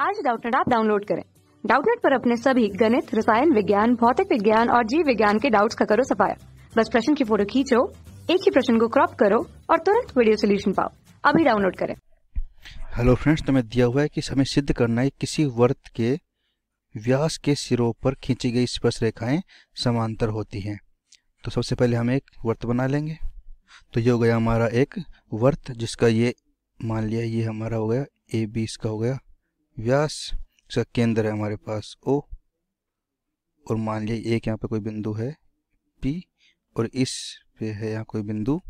आज Doubtnut app download करें। Doubtnut पर अपने सभी गणित, रसायन विज्ञान, भौतिक विज्ञान और जीव विज्ञान के डाउट्स का करो सफाया। बस प्रश्न की फ़ोटो खींचो, एक ही प्रश्न को क्रॉप करो और तुरंत वीडियो सोल्यूशन पाओ। अभी डाउनलोड करें। हेलो फ्रेंड्स तो दिया हुआ है कि हमें सिद्ध करना है किसी वर्त के व्यास के सिरों पर खींची गई स्पर्श रेखाएँ समांतर होती हैं। तो सबसे पहले हम एक वर्त बना लेंगे। तो ये हो गया हमारा एक वर्त, जिसका ये, मान लिया ये हमारा हो गया ए बी इसका हो गया। व्यास, इसका केंद्र है हमारे पास ओ और मान लिया एक यहाँ पे कोई बिंदु है पी और इस पे है यहाँ कोई बिंदु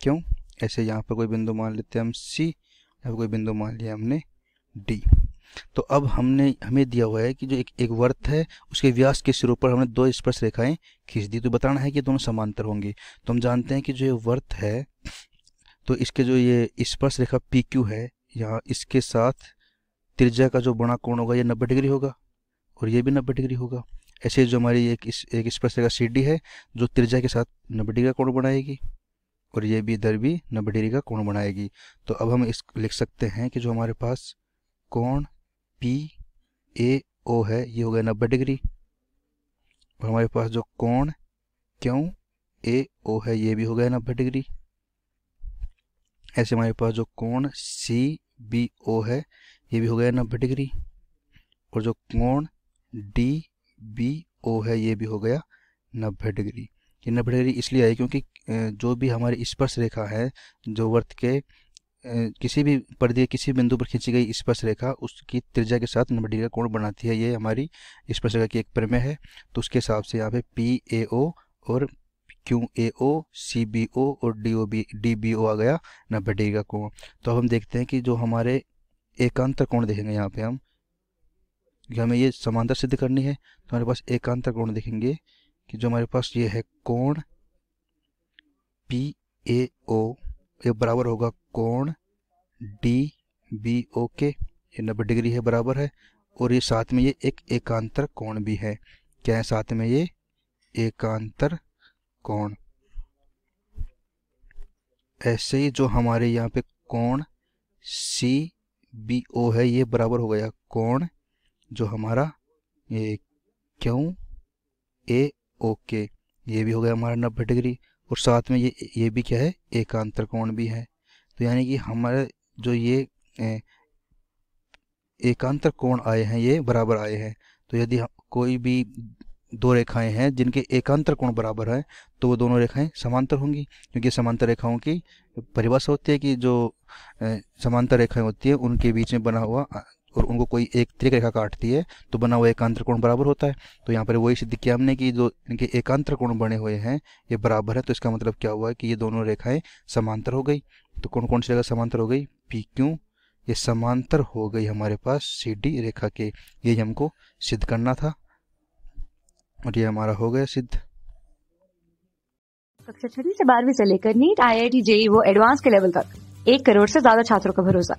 क्यों? ऐसे यहाँ पर कोई बिंदु मान लेते हैं हम सी यहाँ पर कोई बिंदु मान लिया हमने डी तो अब हमने, हमें दिया हुआ है कि जो एक एक वर्त है, उसके व्यास के सिरों पर हमने दो स्पर्श रेखाएँ खींच दी। तो बताना है कि दोनों समांतर होंगी। तो हम जानते हैं कि जो ये वर्त है तो इसके जो ये स्पर्श रेखा पी क्यू है, यहाँ इसके साथ त्रिज्या का जो बड़ा कोण होगा, ये नब्बे डिग्री होगा और ये भी नब्बे डिग्री होगा। ऐसे जो हमारी एक इस, एक स्पर्श रेखा सी डी है, जो त्रिज्या के साथ नब्बे डिग्री का कोण बनाएगी और ये भी इधर भी नब्बे डिग्री का कोण बनाएगी। तो अब हम इस लिख सकते हैं कि जो हमारे पास कोण पी ए ओ है, ये हो गया नब्बे डिग्री। और हमारे पास जो कोण क्यों ए ओ है, ये भी हो गया नब्बे डिग्री। ऐसे हमारे पास जो कोण सी बी ओ है, ये भी हो गया नब्बे डिग्री। और जो कोण डी बी ओ है, ये भी हो गया नब्बे डिग्री। ये नब्बे डिग्री इसलिए है क्योंकि जो भी हमारी स्पर्श रेखा है, जो वर्त के किसी भी पर्दे किसी बिंदु पर खींची गई स्पर्श रेखा, उसकी त्रिज्या के साथ नब्बे डिग्री का कोण बनाती है। ये हमारी स्पर्श रेखा की एक प्रमेय है। तो उसके हिसाब से यहाँ पे पी ए ओ और Q A O C B O और D O B D B O आ गया, नब्बे डिग्री का कोण। तो अब हम देखते हैं कि जो हमारे एकांतर कोण देखेंगे, यहाँ पे हम हमें ये समांतर सिद्ध करनी है तो हमारे पास एकांतर कोण देखेंगे कि जो हमारे पास ये है कोण पी ए ओ ये बराबर होगा कोण डी बी ओ के, ये नब्बे डिग्री है, बराबर है, और ये साथ में ये एक एकांतर कोण भी है। क्या है साथ में ये? एकांतर कोण ऐसे ही जो हमारे यहाँ पे कोण सी बी ओ है ये बराबर हो गया। कोण जो हमारा ये क्यों? ए ओ के। ये भी हो गया हमारा नब्बे डिग्री। और साथ में ये ये भी क्या है? एकांतर कोण भी है। तो यानी कि हमारे जो ये ए, एकांतर कोण आए हैं ये बराबर आए हैं। तो यदि कोई भी दो रेखाएँ हैं जिनके एकांतर कोण बराबर है तो वो दोनों रेखाएँ समांतर होंगी, क्योंकि समांतर रेखाओं की परिभाषा होती है कि जो समांतर रेखाएँ होती है, उनके बीच में बना हुआ, और उनको कोई एक त्रिक रेखा काटती है तो बना हुआ एकांतर कोण बराबर होता है। तो यहाँ पर वही सिद्ध किया हमने कि जो इनके एकांतर कोण बने हुए हैं, ये बराबर है तो इसका मतलब क्या हुआ कि ये दोनों रेखाएँ समांतर हो गई। तो कौन कौन सी रेखा समांतर हो गई? P Q? ये समांतर हो गई हमारे पास सी डी रेखा के। यही हमको सिद्ध करना था। और ये हमारा हो गया सिद्ध। कक्षा छठी से बारहवीं से लेकर NEET I I T JEE वो एडवांस के लेवल तक। एक करोड़ से ज़्यादा छात्रों का भरोसा।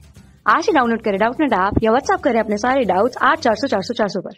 आज ही डाउनलोड करें डाउट नेट ऐप या व्हाट्सअप करें अपने सारे डाउट्स आठ चार सौ चार सौ चार सौ पर।